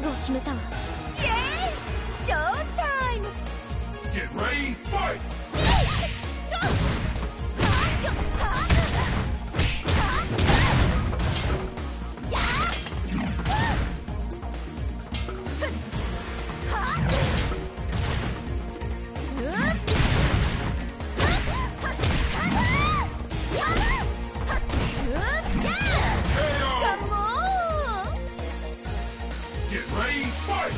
悟を決めたわ。イエーイ!ショータイム! Get ready, fight!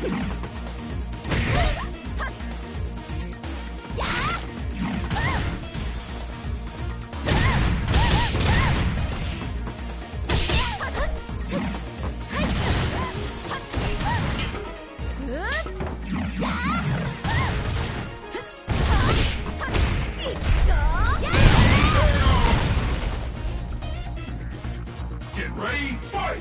Huh? And ready, fight!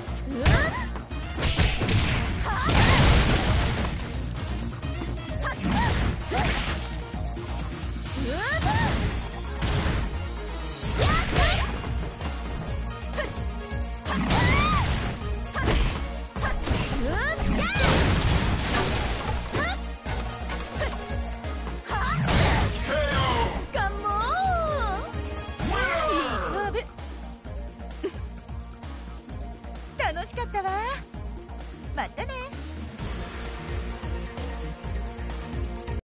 楽しかったわ。またね。